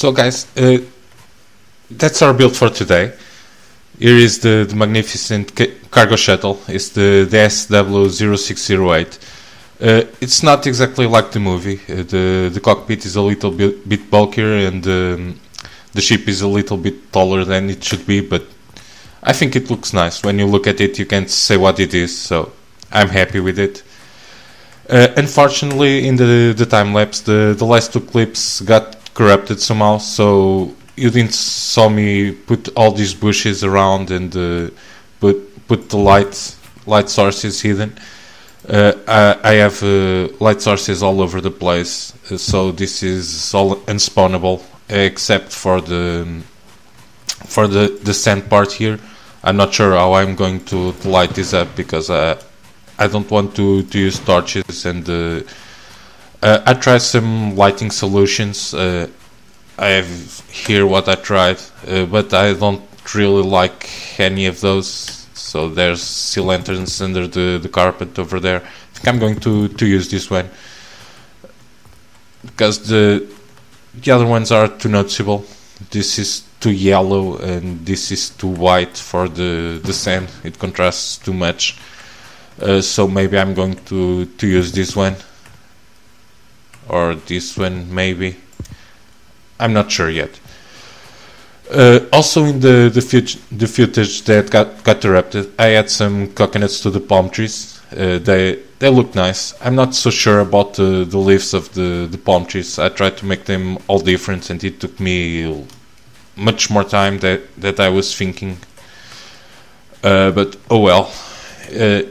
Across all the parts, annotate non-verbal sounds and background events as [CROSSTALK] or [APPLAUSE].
So, guys, uh, that's our build for today. Here is the, the magnificent ca- cargo shuttle. It's the, the SW0608. Uh, it's not exactly like the movie. Uh, the the cockpit is a little bit, bit bulkier and um, the ship is a little bit taller than it should be, but I think it looks nice. When you look at it, you can't say what it is, so I'm happy with it. Uh, unfortunately, in the the time lapse, the the last two clips got corrupted somehow, so you didn't saw me put all these bushes around and uh, put put the light light sources hidden. Uh, I, I have uh, light sources all over the place, uh, so this is all unspawnable except for the for the the sand part here. I'm not sure how I'm going to, light this up because I I don't want to, to use torches and uh, I tried some lighting solutions. Uh, I have here what I tried, uh, but I don't really like any of those. So there's sea lanterns under the, the carpet over there. I think I'm going to, to use this one because the the other ones are too noticeable. This is too yellow and this is too white for the the sand. It contrasts too much. Uh, so maybe I'm going to to use this one or this one maybe. I'm not sure yet. Uh, also in the the, fut- the footage that got got interrupted, I had some coconuts to the palm trees. Uh, they they look nice. I'm not so sure about the, the leaves of the, the palm trees. I tried to make them all different, and it took me much more time that that I was thinking. Uh, but oh well, uh,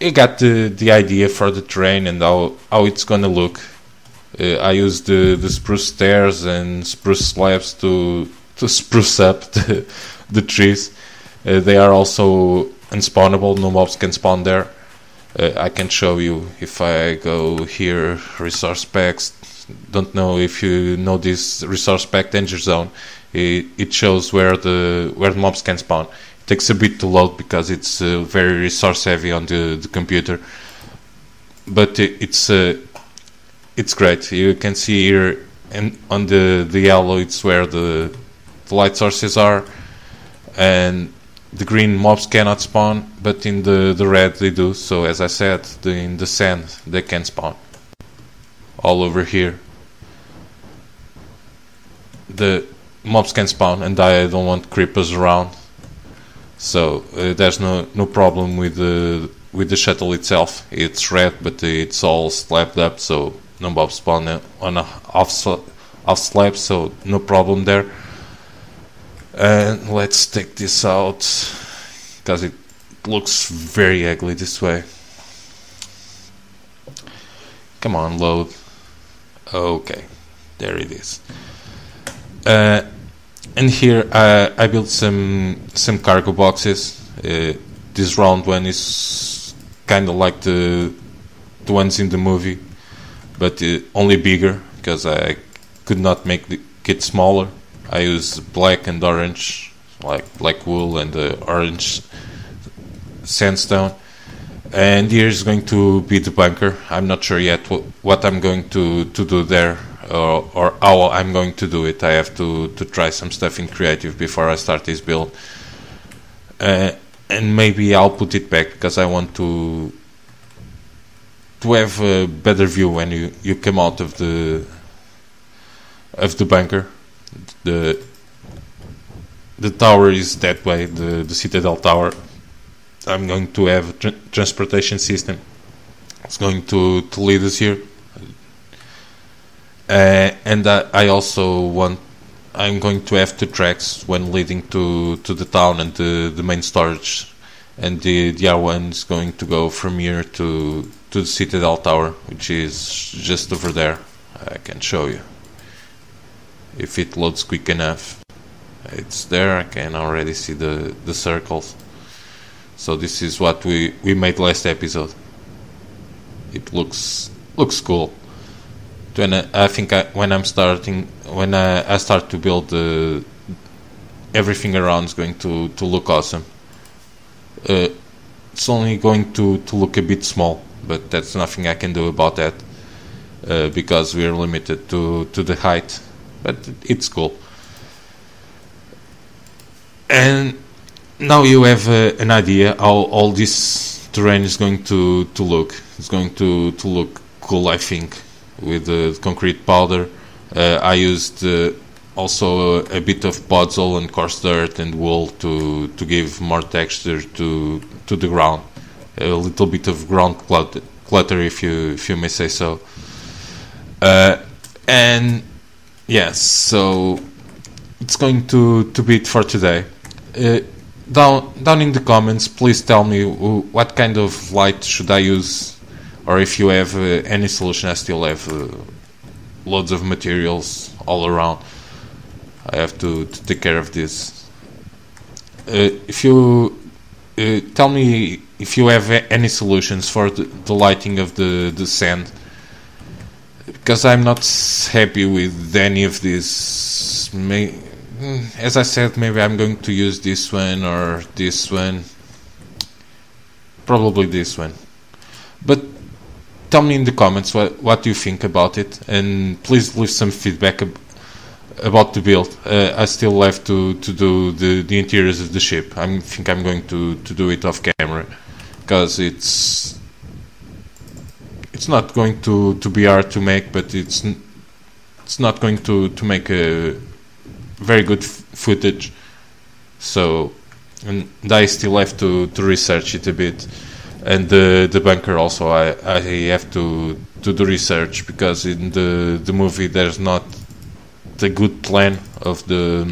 I got the the idea for the train and how how it's gonna look. Uh, I used the, the spruce stairs and spruce slabs to to [LAUGHS] spruce up the, the trees. Uh, they are also unspawnable. No mobs can spawn there. Uh, I can show you if I go here. Resource packs. Don't know if you know this resource pack danger zone. It, it shows where the where the mobs can spawn. It takes a bit to load because it's uh, very resource heavy on the, the computer. But it, it's uh, it's great. You can see here and on the the yellow it's where the, the light sources are, and the green mobs cannot spawn, but in the the red they do. So as I said, the, in the sand they can spawn. All over here, the mobs can spawn, and I don't want creepers around. So uh, there's no no problem with the with the shuttle itself. It's red, but it's all slapped up, so no bob spawn on a off off slab, so no problem there. And let's take this out because it looks very ugly this way. Come on, load. Okay, there it is. Uh, and here uh, I built some some cargo boxes. Uh, this round one is kind of like the the ones in the movie, but uh, only bigger because I could not make the kit smaller. I use black and orange, like black wool and uh, orange sandstone. And here is going to be the bunker. I'm not sure yet what, I'm going to, to do there or, or how I'm going to do it. I have to, to try some stuff in creative before I start this build. Uh, and maybe I'll put it back because I want to to have a better view when you, you come out of the of the bunker. The the tower is that way, the, the Citadel Tower. I'm going to have a tr- transportation system. It's going to, to lead us here. Uh, and I, I also want I'm going to have two tracks when leading to, to the town and the, the main storage and the, the R1 is going to go from here to to the Citadel Tower which is just over there. I can show you. If it loads quick enough it's there. I can already see the, the circles. So this is what we, we made last episode. It looks looks cool. When I, I think I, when I'm starting when I, I start to build the everything around is going to, to look awesome. Uh, it's only going to, to look a bit small but that's nothing I can do about that uh, because we're limited to, to the height but it's cool. And now you have uh, an idea how all this terrain is going to, to look. It's going to, to look cool, I think, with the concrete powder. Uh, I used uh, also a, a, bit of podzol and coarse dirt and wool to, to give more texture to to the ground. A little bit of ground clutter, if you if you may say so. Uh, and yes, so it's going to to be it for today. Uh, down down in the comments, please tell me what kind of light should I use, or if you have uh, any solution. I still have uh, loads of materials all around. I have to, to take care of this. Uh, if you uh, tell me if you have any solutions for the, the lighting of the the sand, because I'm not happy with any of this. May, Mm, as I said, maybe I'm going to use this one or this one. Probably this one. But tell me in the comments what, what you think about it and please leave some feedback about the build. Uh, I still have to, to do the, the interiors of the ship. I think I'm going to, to do it off camera because it's it's not going to, to be hard to make, but it's it's not going to, to make a very good footage. So, and I still have to, to research it a bit. And the the bunker also, I, I have to to do research because in the the movie there's not the good plan of the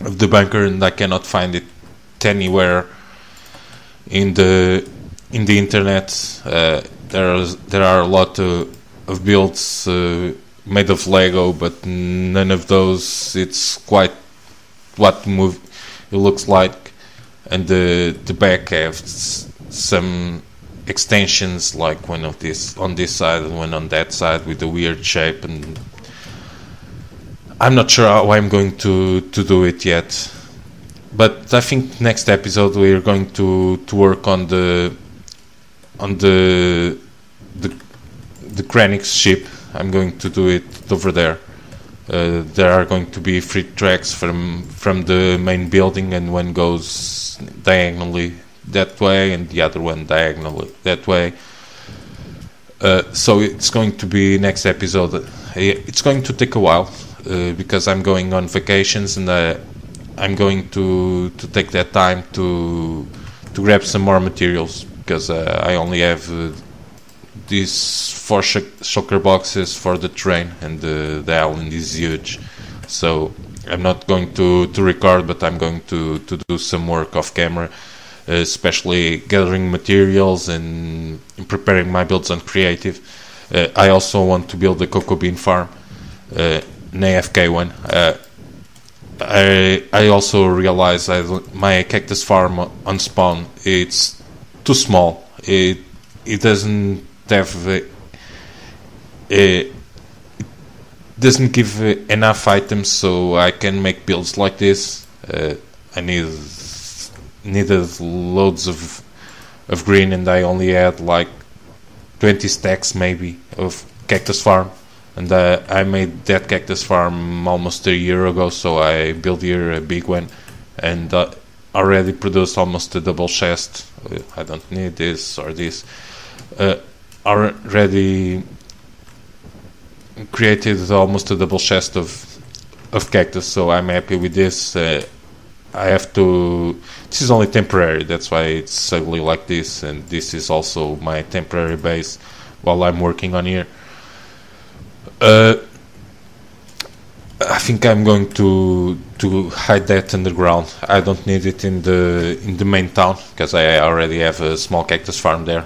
of the bunker, and I cannot find it anywhere in the in the internet. Uh, there are there are a lot of, of builds uh, made of Lego, but none of those. It's quite what move it looks like, and the the back has some extensions like one of this on this side and one on that side with a weird shape and I'm not sure how I'm going to to do it yet but I think next episode we're going to to work on the on the the the Krennic's ship I'm going to do it over there. Uh, there are going to be three tracks from from the main building, and one goes diagonally that way, and the other one diagonally that way. Uh, so it's going to be next episode. Uh, it's going to take a while uh, because I'm going on vacations, and uh, I'm going to to take that time to to grab some more materials because uh, I only have these four shulker boxes for the train, and the, the island is huge. So I'm not going to, to record, but I'm going to, to do some work off camera, uh, especially gathering materials and preparing my builds on creative. Uh, I also want to build a cocoa bean farm, uh, an AFK one. Uh, I I also realized I, my cactus farm on spawn it's too small. It it doesn't have uh, it doesn't give enough items so I can make builds like this. Uh, I need needed loads of of green and I only had like 20 stacks maybe of cactus farm and uh, I made that cactus farm almost a year ago so I built here a big one and uh, already produced almost a double chest uh, I don't need this or this uh, already created almost a double chest of of cactus, so I'm happy with this. Uh, I have to. This is only temporary. That's why it's ugly like this, and this is also my temporary base while I'm working on here. Uh, I think I'm going to to hide that underground. I don't need it in the in the main town because I already have a small cactus farm there.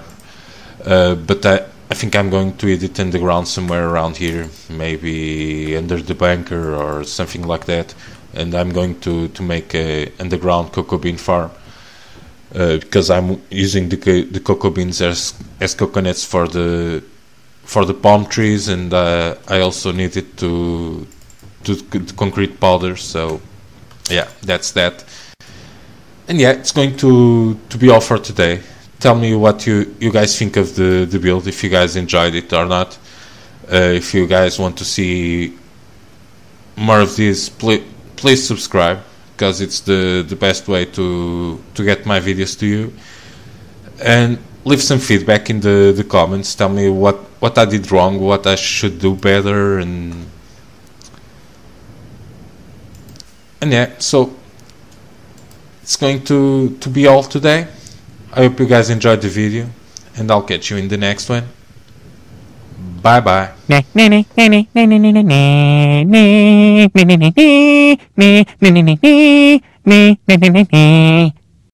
Uh, but I, I think I'm going to edit underground somewhere around here, maybe under the bunker or something like that. And I'm going to, to make a underground cocoa bean farm uh, because I'm using the the cocoa beans as as coconuts for the for the palm trees, and uh, I also needed to to concrete powder. So yeah, that's that. And yeah, it's going to to be all for today tell me what you, you guys think of the, the build, if you guys enjoyed it or not. Uh, if you guys want to see more of these, please, please subscribe because it's the, the best way to to get my videos to you. And leave some feedback in the, the comments. Tell me what, what I did wrong, what I should do better, and and yeah. So it's going to to be all today. I hope you guys enjoyed the video, and I'll catch you in the next one. Bye bye.